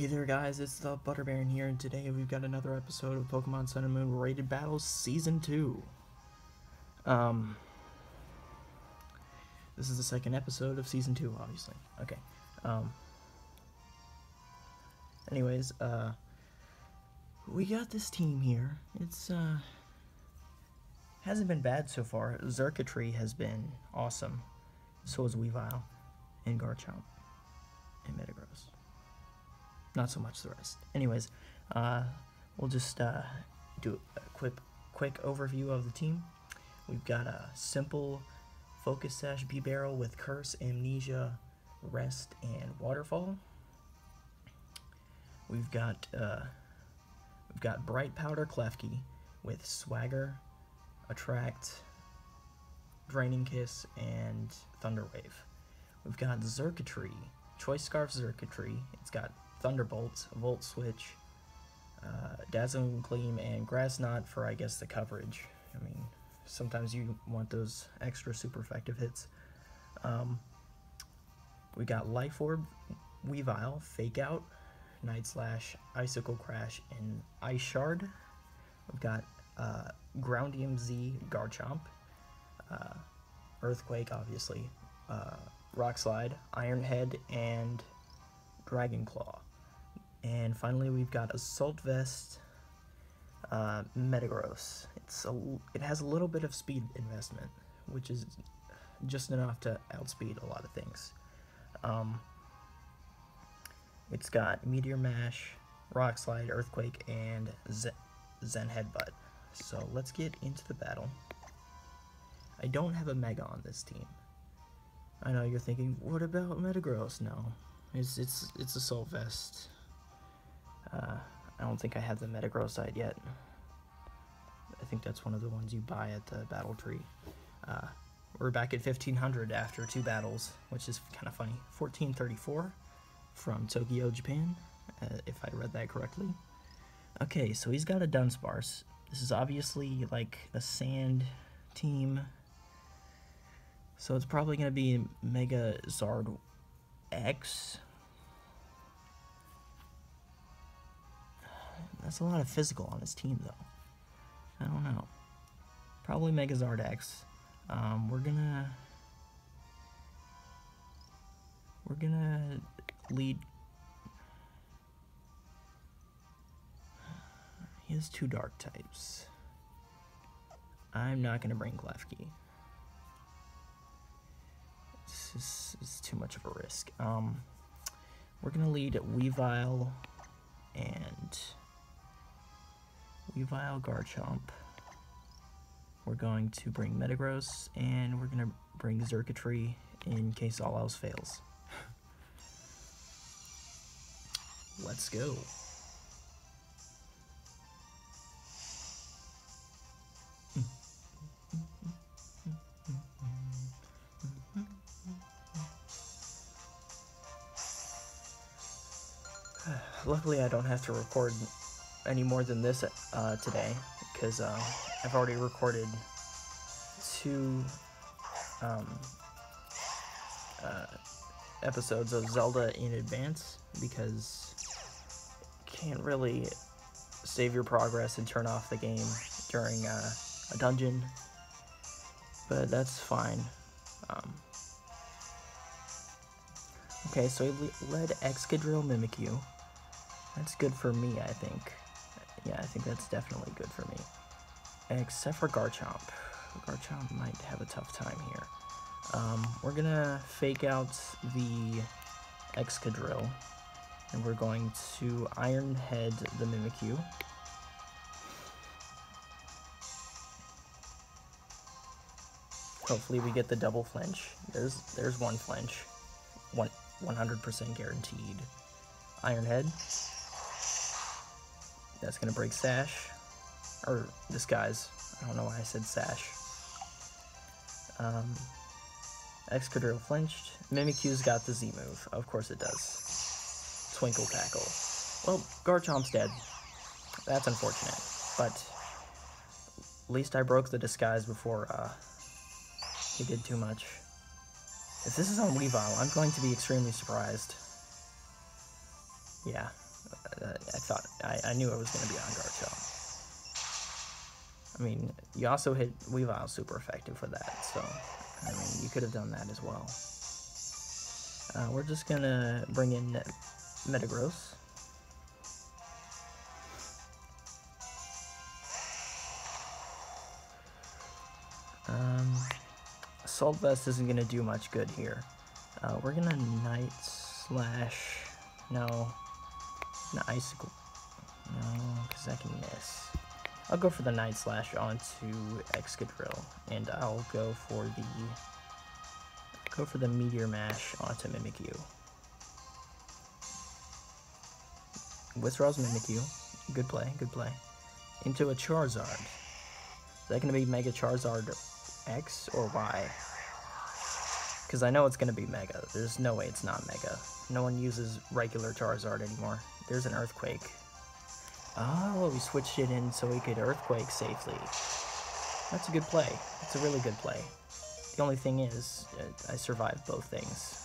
Hey there guys, it's the Butter Baron here, and today we've got another episode of Pokemon Sun and Moon Rated Battles Season 2. Um, this is the second episode of Season 2, obviously. Okay, um, anyways, uh, we got this team here. It's, uh, hasn't been bad so far. Xurkitree has been awesome. So is Weavile, and Garchomp, and Metagross not so much the rest. Anyways, uh, we'll just uh, do a quick quick overview of the team. We've got a simple Focus Sash B barrel with Curse, Amnesia, Rest, and Waterfall. We've got uh, we've got Bright Powder Klefki with Swagger, Attract, Draining Kiss, and Thunder Wave. We've got Xurkitree, Choice Scarf Xurkitree. It's got Thunderbolts, Volt Switch, uh, Dazzling Gleam, and Grass Knot for, I guess, the coverage. I mean, sometimes you want those extra super effective hits. Um, we got Life Orb, Weavile, Fake Out, Night Slash, Icicle Crash, and Ice Shard. We've got uh, Groundium Z, Garchomp, uh, Earthquake, obviously, uh, Rock Slide, Iron Head, and Dragon Claw. And finally, we've got Assault Vest, uh, Metagross. It's a, it has a little bit of speed investment, which is just enough to outspeed a lot of things. Um, it's got Meteor Mash, Rock Slide, Earthquake, and Zen, Zen Headbutt. So let's get into the battle. I don't have a Mega on this team. I know you're thinking, what about Metagross? No, it's it's it's Assault Vest. Uh, I don't think I have the Metagrossite yet. I think that's one of the ones you buy at the battle tree. Uh, we're back at 1500 after two battles, which is kind of funny. 1434 from Tokyo, Japan, uh, if I read that correctly. Okay, so he's got a Dunsparce. This is obviously like a sand team. So it's probably going to be Mega Zard X. That's a lot of physical on his team, though. I don't know. Probably Megazard X. Um, we're gonna... We're gonna lead... He has two dark types. I'm not gonna bring Klefki. This is, it's too much of a risk. Um, we're gonna lead Weavile and Weavile Garchomp. We're going to bring Metagross, and we're going to bring Xurkitree in case all else fails. Let's go. Luckily, I don't have to record any more than this uh, today because uh, I've already recorded two um, uh, episodes of Zelda in advance because can't really save your progress and turn off the game during uh, a dungeon, but that's fine. Um, okay, so he led Excadrill Mimikyu. That's good for me, I think. Yeah, I think that's definitely good for me. Except for Garchomp. Garchomp might have a tough time here. Um, we're gonna fake out the Excadrill. And we're going to Iron Head the Mimikyu. Hopefully we get the double flinch. There's there's one flinch. One 100% guaranteed. Iron Head. That's gonna break Sash. Or Disguise. I don't know why I said Sash. Um, Excadrill flinched. Mimikyu's got the Z move. Of course it does. Twinkle Tackle. Well, Garchomp's dead. That's unfortunate. But at least I broke the disguise before uh, he did too much. If this is on Weavile, I'm going to be extremely surprised. Yeah, I thought I, I knew it was going to be on Garchomp. I mean, you also hit Weavile super effective with that, so I mean, you could have done that as well. Uh, we're just gonna bring in Metagross. Um, Assault Vest isn't gonna do much good here. Uh, we're gonna Night Slash. No. An Icicle. No, because I can miss. I'll go for the Night Slash onto Excadrill, and I'll go for the go for the Meteor Mash onto Mimikyu. Withdraws Mimikyu. Good play, good play. Into a Charizard. Is that going to be Mega Charizard X or Y? Because I know it's going to be Mega. There's no way it's not Mega. No one uses regular Charizard anymore. There's an Earthquake. Oh, we switched it in so we could Earthquake safely. That's a good play. It's a really good play. The only thing is, I survived both things.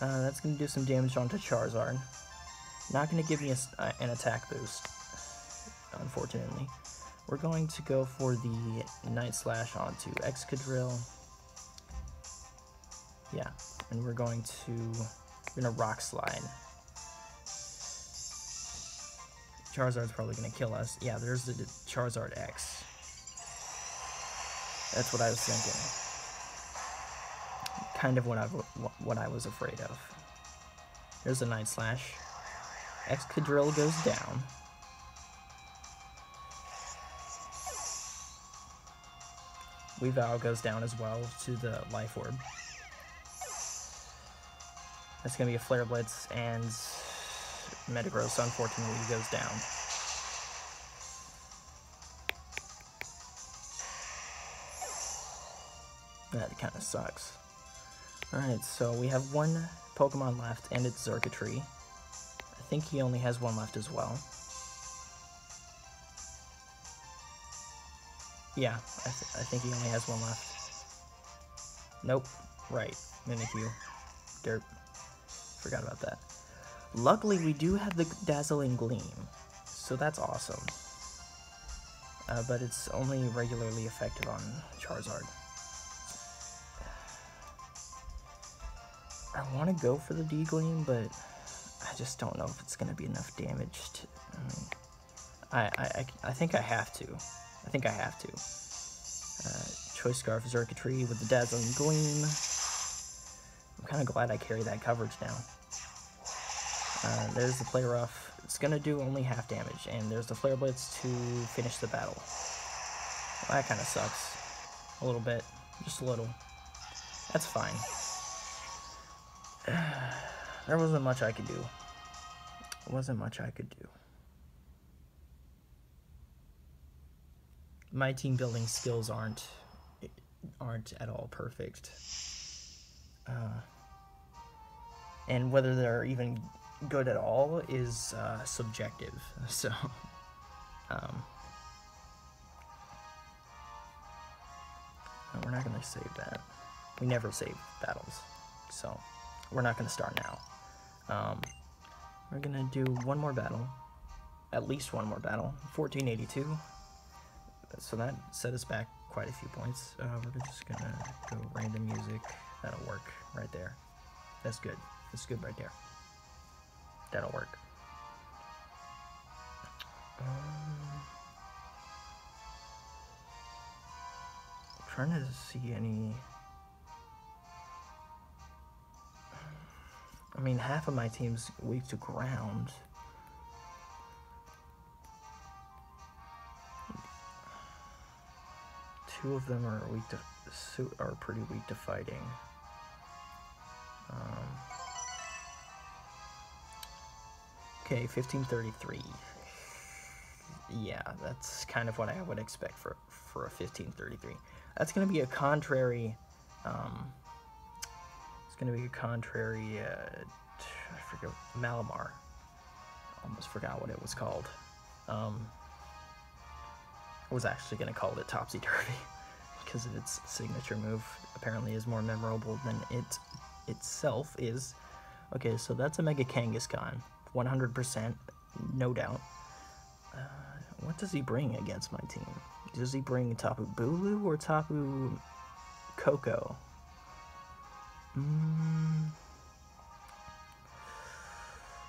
Uh, that's going to do some damage onto Charizard. Not going to give me a, uh, an attack boost, unfortunately. We're going to go for the Night Slash onto Excadrill. Yeah, and we're going to, we're to Rock Slide. Charizard's probably to kill us. Yeah, there's the Charizard X. That's what I was thinking. Kind of what I, what I was afraid of. There's a Night Slash. Excadrill goes down. Weavile goes down as well to the Life Orb. That's going to be a Flare Blitz, and Metagross unfortunately goes down. That kind of sucks. Alright, so we have one Pokemon left, and it's Xurkitree. I think he only has one left as well. Yeah, I, th I think he only has one left. Nope. Right. Mimikyu. Derp. Forgot about that. Luckily, we do have the Dazzling Gleam, so that's awesome. Uh, but it's only regularly effective on Charizard. I want to go for the D-Gleam, but I just don't know if it's going to be enough damage to... I, mean, I, I, I think I have to. I think I have to. Uh, Choice Scarf Xurkitree with the Dazzling Gleam. Kind of glad I carry that coverage now. Uh, there's the Play Rough. It's going to do only half damage, and there's the Flare Blitz to finish the battle. Well, that kind of sucks. A little bit. Just a little. That's fine. there wasn't much I could do. There wasn't much I could do. My team building skills aren't aren't at all perfect. Uh, and whether they're even good at all is uh, subjective. So, um, we're not going to save that. We never save battles, so we're not going to start now. Um, we're going to do one more battle, at least one more battle, 1482. So that set us back quite a few points. Uh, we're just going to go random music. That'll work right there. That's good. That's good right there. That'll work. Um, trying to see any... I mean, half of my team's weak to ground. Two of them are weak to suit. are pretty weak to fighting. Okay, 1533. Yeah, that's kind of what I would expect for for a 1533. That's going to be a contrary. Um, it's going to be a contrary. Uh, I forget Malamar. Almost forgot what it was called. Um, I was actually going to call it Topsy Turvy because its signature move. Apparently, is more memorable than it itself is. Okay, so that's a Mega Kangaskhan. 100%, no doubt. Uh, what does he bring against my team? Does he bring Tapu Bulu or Tapu Koko? Mm,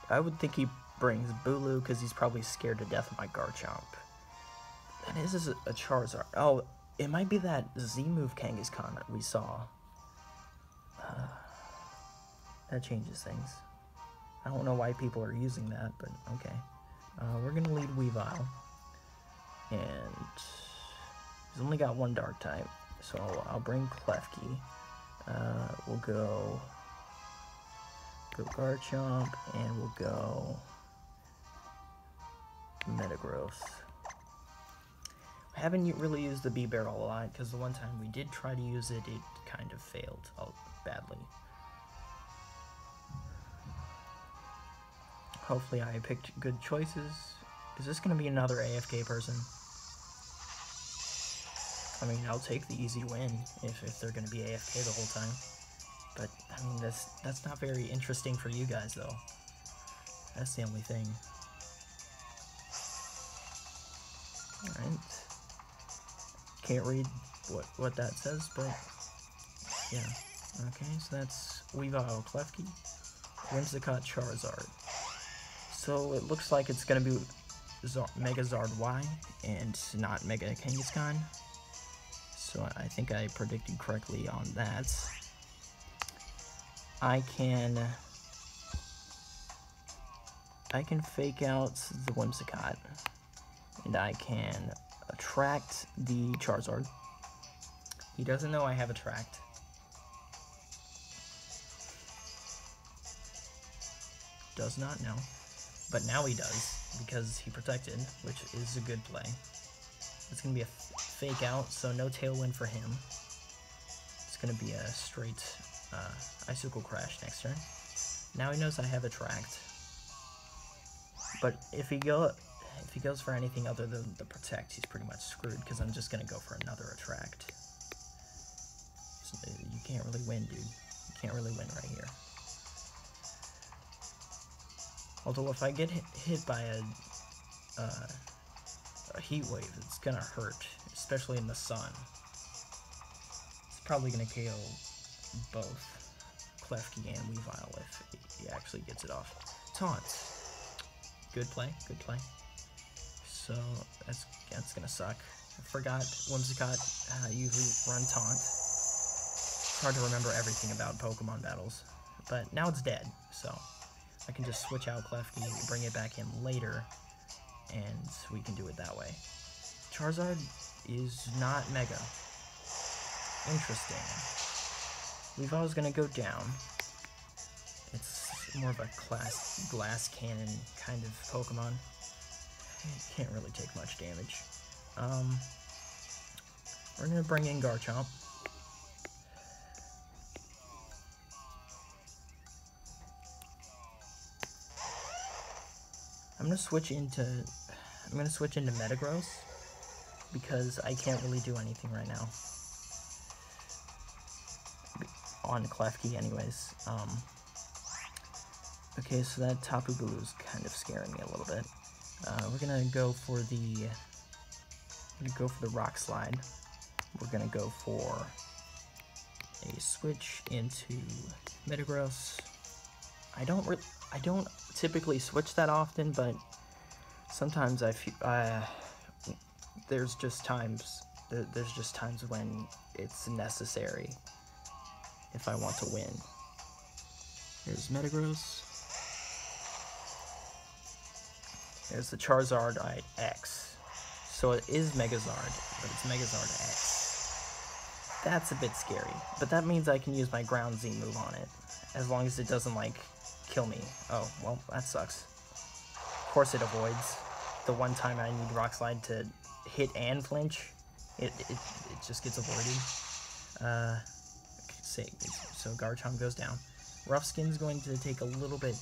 I would think he brings Bulu because he's probably scared to death of my Garchomp. And That is a, a Charizard. Oh, it might be that Z-move Kangaskhan we saw. Uh, that changes things. I don't know why people are using that, but okay. Uh, we're going to lead Weavile. And he's only got one Dark type, so I'll bring Klefki. Uh, we'll go, go Garchomp, and we'll go Metagross. Haven't really used the B-Barrel a lot, because the one time we did try to use it, it kind of failed oh, badly. Hopefully I picked good choices. Is this going to be another AFK person? I mean, I'll take the easy win if, if they're going to be AFK the whole time. But, I mean, that's, that's not very interesting for you guys, though. That's the only thing. Alright. Can't read what, what that says, but yeah. Okay, so that's Weavile Klefki, Whimsicott Charizard. So it looks like it's going to be Zar Mega Zard Y and not Mega Kangaskhan. So I think I predicted correctly on that. I can I can fake out the Whimsicott and I can attract the Charizard. He doesn't know I have attract. Does not know. But now he does, because he protected, which is a good play. It's going to be a fake out, so no tailwind for him. It's going to be a straight uh, Icicle Crash next turn. Now he knows I have Attract. But if he go if he goes for anything other than the Protect, he's pretty much screwed, because I'm just going to go for another Attract. So you can't really win, dude. You can't really win right here. Although if I get hit, by a, uh, a heat wave, it's gonna hurt, especially in the sun. It's probably gonna KO both Klefki and Weavile if he actually gets it off. Taunt. Good play, good play. So that's that's gonna suck. I forgot Whimsicott uh, usually run Taunt. It's hard to remember everything about Pokemon battles, but now it's dead, so I can just switch out Klefki, bring it back in later, and we can do it that way. Charizard is not Mega. Interesting. Weavile's gonna go down. It's more of a class glass cannon kind of Pokemon. It can't really take much damage. Um, we're gonna bring in Garchomp. Gonna switch into I'm gonna switch into Metagross because I can't really do anything right now on Klefki anyways. Um, okay, so that Tapu Bulu is kind of scaring me a little bit. Uh, we're gonna go for the gonna go for the Rock Slide. We're gonna go for a switch into Metagross. I don't really I don't typically switch that often, but sometimes I feel uh, there's just times there's just times when it's necessary if I want to win. There's Metagross. There's the Charizard X. So it is Megazard, but it's Megazard X. That's a bit scary, but that means I can use my Ground Z move on it, as long as it doesn't like kill me. Oh, well, that sucks. Of course it avoids. The one time I need Rock Slide to hit and flinch, it, it, it just gets avoided. Uh, save. So Garchomp goes down. Rough Skin's going to take a little bit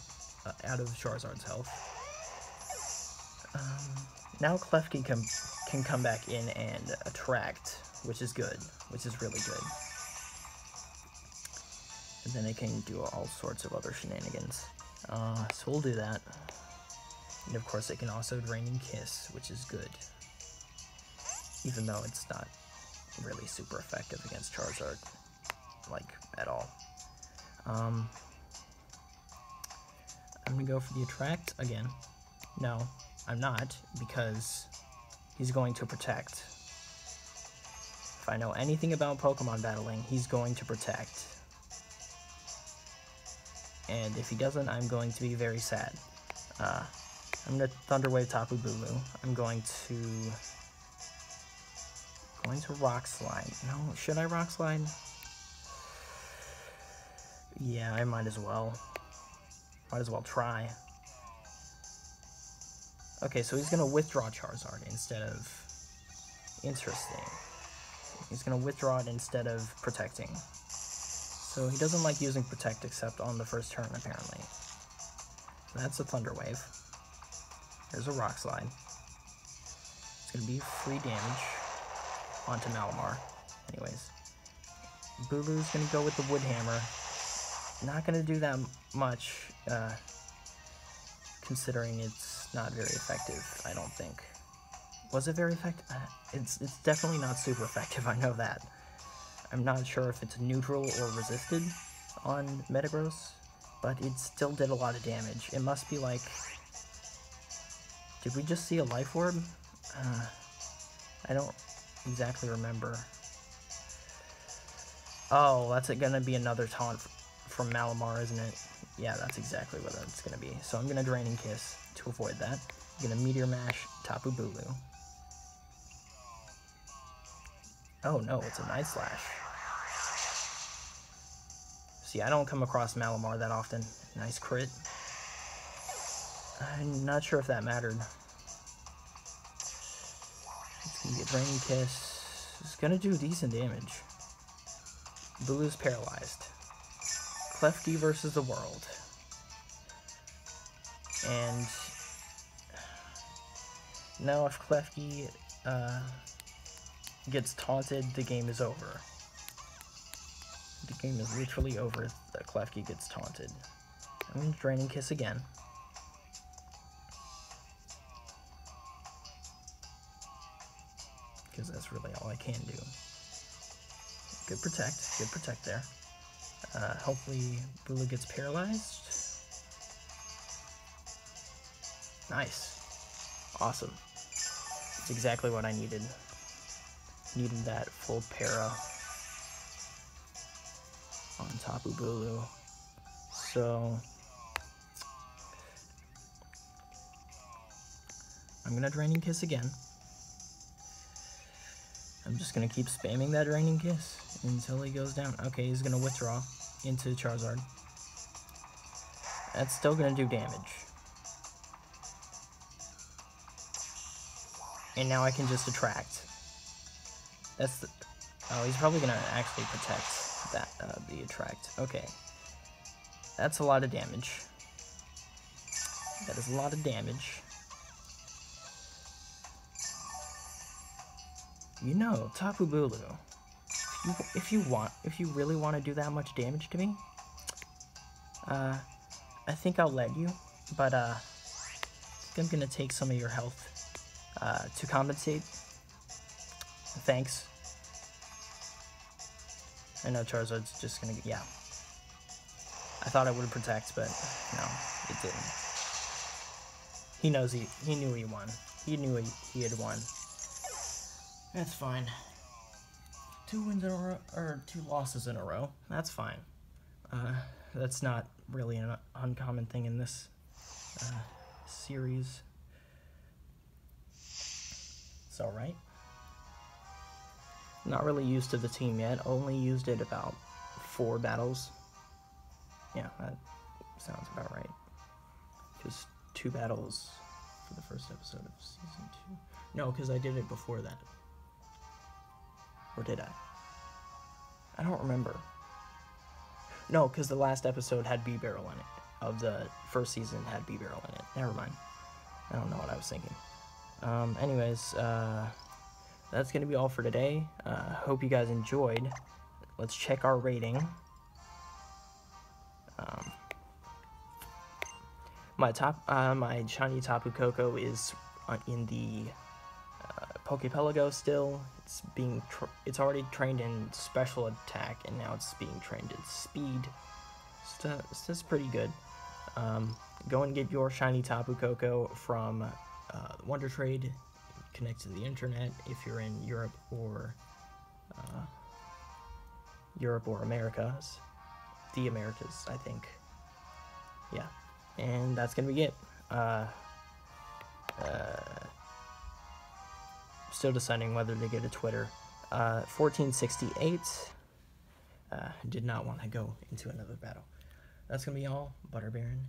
uh, out of Charizard's health. Um, now Klefki can, can come back in and attract, which is good, which is really good. And then it can do all sorts of other shenanigans. Uh, so we'll do that. And of course it can also drain and Kiss, which is good. Even though it's not really super effective against Charizard, like, at all. Um, I'm gonna go for the Attract again. No, I'm not, because he's going to Protect. If I know anything about Pokemon battling, he's going to Protect. And if he doesn't, I'm going to be very sad. Uh, I'm going to Thunder Wave Tapu Bulu. I'm going to... Going to Rock Slide. No, should I Rock Slide? Yeah, I might as well. Might as well try. Okay, so he's going to withdraw Charizard instead of... Interesting. He's going to withdraw it instead of protecting. So he doesn't like using Protect except on the first turn, apparently. That's a Thunder Wave. There's a Rock Slide. It's going to be free damage onto Malamar. Anyways. Bulu's going to go with the Wood Hammer. Not going to do that much, uh, considering it's not very effective, I don't think. Was it very effective? Uh, it's, it's definitely not super effective, I know that. I'm not sure if it's neutral or resisted on Metagross, but it still did a lot of damage. It must be like... Did we just see a Life Orb? Uh, I don't exactly remember. Oh, that's gonna be another taunt from Malamar, isn't it? Yeah, that's exactly what it's gonna be. So I'm gonna Draining Kiss to avoid that. I'm gonna Meteor Mash Tapu Bulu. Oh no, it's a Night Slash. See, I don't come across Malamar that often. Nice crit. I'm not sure if that mattered. It's gonna get Draining Kiss. It's gonna do decent damage. Bulu's paralyzed. Klefki versus the world. And now if Klefki uh, gets taunted, the game is over. The game is literally over the Klefki gets taunted. I'm going to Draining Kiss again. Because that's really all I can do. Good protect, good protect there. Uh, hopefully Bulu gets paralyzed. Nice. Awesome. It's exactly what I needed needed that full para on Tapu Bulu. So I'm gonna Draining Kiss again. I'm just gonna keep spamming that Draining Kiss until he goes down. Okay, he's gonna withdraw into Charizard. That's still gonna do damage. And now I can just attract. That's the... Oh, he's probably going to actually protect that, uh, the attract. Okay. That's a lot of damage. That is a lot of damage. You know, Tapu Bulu, if you, if you want, if you really want to do that much damage to me, uh, I think I'll let you, but, uh, I'm gonna take some of your health, uh, to compensate Thanks. I know Charizard's just gonna, get yeah. I thought it would protect, but no, it didn't. He knows he, he knew he won. He knew he, he had won. That's fine. Two wins in a row, or two losses in a row. That's fine. Uh, that's not really an uncommon thing in this uh, series. It's alright. Not really used to the team yet, only used it about four battles. Yeah, that sounds about right. Just two battles for the first episode of season two. No, because I did it before that. Or did I? I don't remember. No, because the last episode had B Barrel in it. Of the first season had B Barrel in it. Never mind. I don't know what I was thinking. Um, anyways, uh, that's going to be all for today. Uh, hope you guys enjoyed. Let's check our rating. Um, my top, uh, my shiny Tapu Koko is uh, in the uh, Pokepelago still. It's being, it's already trained in special attack, and now it's being trained in speed. So that's pretty good. Um, go and get your shiny Tapu Koko from uh, Wonder Trade. Connect to the internet if you're in Europe or uh, Europe or Americas. The Americas, I think. Yeah. And that's to be it. Uh, uh, still deciding whether to get a Twitter. Uh, 1468. Uh, did not want to go into another battle. That's to be all. Butter Baron